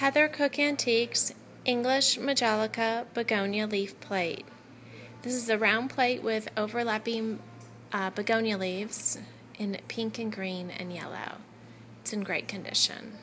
Heather Cook Antiques English Majolica Begonia Leaf Plate. This is a round plate with overlapping uh, begonia leaves in pink and green and yellow. It's in great condition.